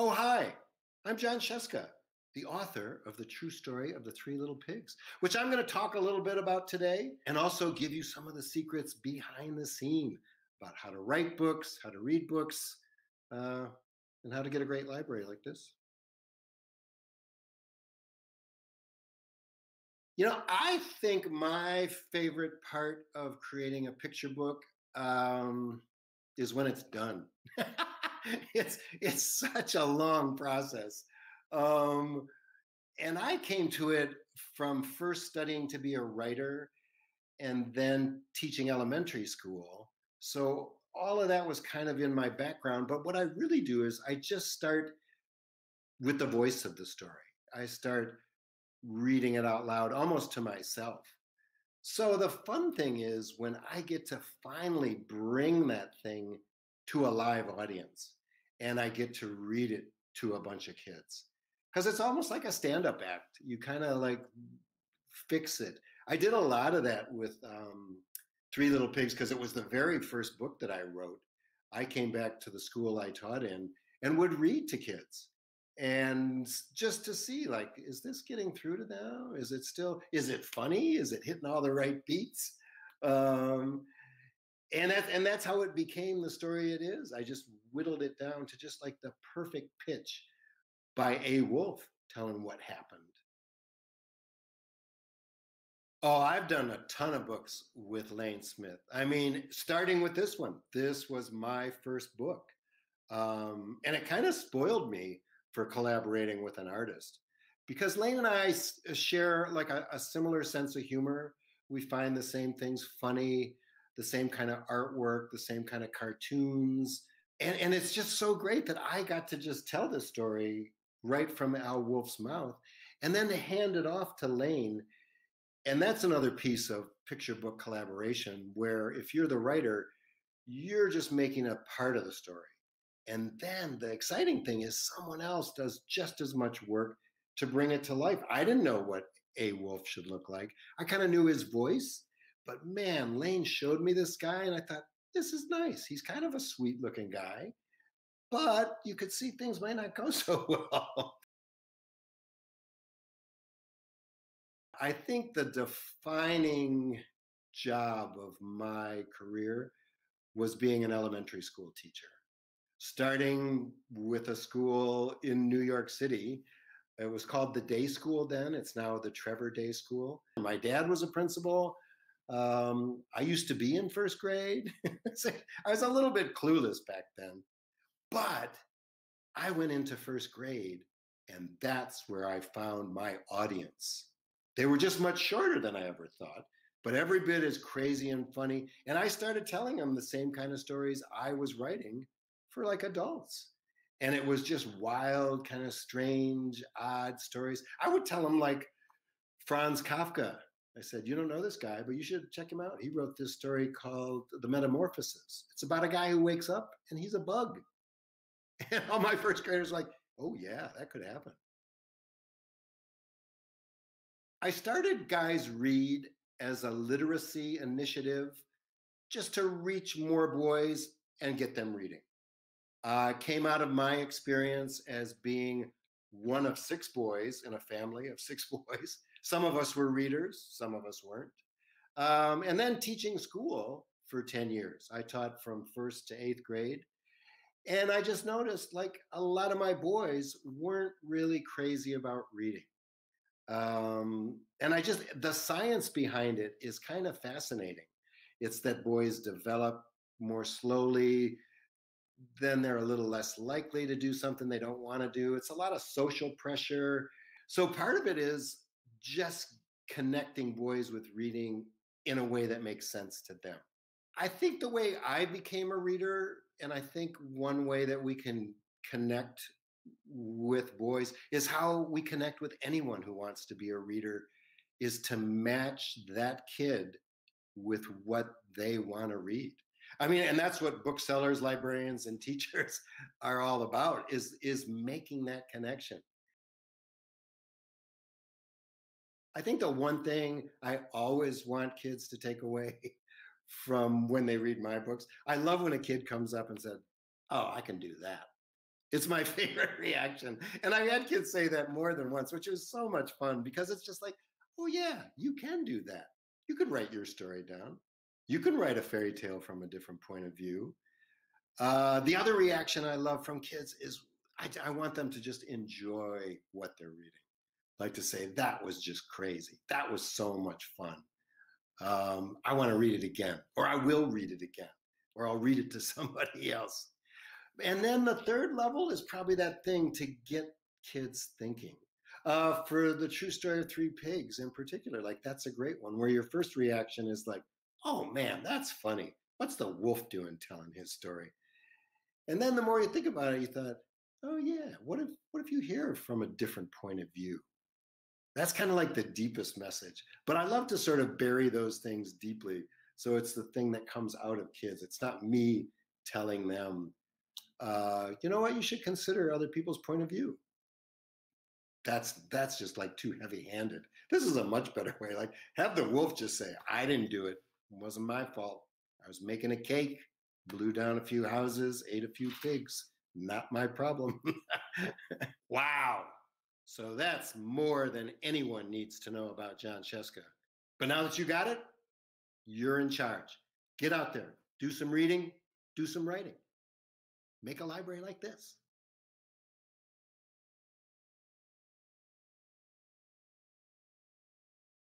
Oh, hi, I'm Jon Scieszka, the author of The True Story of the Three Little Pigs, which I'm going to talk a little bit about today and also give you some of the secrets behind the scene about how to write books, how to read books, uh, and how to get a great library like this. You know, I think my favorite part of creating a picture book um, is when it's done. it's it's such a long process. Um, and I came to it from first studying to be a writer and then teaching elementary school. So all of that was kind of in my background. But what I really do is I just start with the voice of the story. I start reading it out loud almost to myself. So the fun thing is when I get to finally bring that thing to a live audience and I get to read it to a bunch of kids. Because it's almost like a stand up act. You kind of like fix it. I did a lot of that with um, Three Little Pigs because it was the very first book that I wrote. I came back to the school I taught in and would read to kids and just to see like is this getting through to them is it still is it funny is it hitting all the right beats um and that and that's how it became the story it is. I just whittled it down to just like the perfect pitch by a wolf telling what happened. Oh i've done a ton of books with lane smith. I mean starting with this one this was my first book. Um, and it kind of spoiled me for collaborating with an artist because lane and i share like a, a similar sense of humor. We find the same things funny the same kind of artwork, the same kind of cartoons. And, and it's just so great that I got to just tell this story right from Al Wolf's mouth and then to hand it off to Lane. And that's another piece of picture book collaboration where if you're the writer, you're just making a part of the story. And then the exciting thing is someone else does just as much work to bring it to life. I didn't know what a wolf should look like. I kind of knew his voice, but man, Lane showed me this guy, and I thought, this is nice. He's kind of a sweet looking guy, but you could see things might not go so well. I think the defining job of my career was being an elementary school teacher. Starting with a school in New York City. It was called the Day School then. It's now the Trevor Day School. My dad was a principal. Um, I used to be in first grade. I was a little bit clueless back then, but I went into first grade, and that's where I found my audience. They were just much shorter than I ever thought, but every bit as crazy and funny. And I started telling them the same kind of stories I was writing for like adults. And it was just wild, kind of strange, odd stories. I would tell them like Franz Kafka I said, You don't know this guy, but you should check him out. He wrote this story called The Metamorphosis. It's about a guy who wakes up and he's a bug. And all my first graders like, Oh, yeah, that could happen. I started Guys Read as a literacy initiative just to reach more boys and get them reading. Uh, came out of my experience as being one of six boys in a family of six boys some of us were readers, some of us weren't. Um, and then teaching school for 10 years. I taught from first to eighth grade. And I just noticed like a lot of my boys weren't really crazy about reading. Um, and I just, the science behind it is kind of fascinating. It's that boys develop more slowly, then they're a little less likely to do something they don't want to do. It's a lot of social pressure. So part of it is just connecting boys with reading in a way that makes sense to them. I think the way I became a reader, and I think one way that we can connect with boys is how we connect with anyone who wants to be a reader is to match that kid with what they want to read. I mean, and that's what booksellers, librarians, and teachers are all about is, is making that connection. I think the one thing I always want kids to take away from when they read my books, I love when a kid comes up and said, "Oh, I can do that." It's my favorite reaction. And I had kids say that more than once, which was so much fun because it's just like, oh, yeah, you can do that. You could write your story down. You can write a fairy tale from a different point of view. Uh, the other reaction I love from kids is I, I want them to just enjoy what they're reading. Like to say, that was just crazy. That was so much fun. Um, I want to read it again, or I will read it again, or I'll read it to somebody else. And then the third level is probably that thing to get kids thinking. Uh, for the true story of three pigs in particular, like that's a great one where your first reaction is like, oh man, that's funny. What's the wolf doing telling his story? And then the more you think about it, you thought, oh yeah, what if what if you hear from a different point of view? That's kind of like the deepest message. But I love to sort of bury those things deeply. So it's the thing that comes out of kids. It's not me telling them, uh, you know what, you should consider other people's point of view. That's that's just like too heavy-handed. This is a much better way. Like have the wolf just say, I didn't do it. It wasn't my fault. I was making a cake, blew down a few houses, ate a few pigs. Not my problem. wow. So that's more than anyone needs to know about Jon Scieszka. But now that you got it, you're in charge. Get out there, do some reading, do some writing. Make a library like this.